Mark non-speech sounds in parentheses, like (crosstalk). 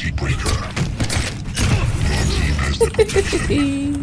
reality breaker. Your team has the. (laughs)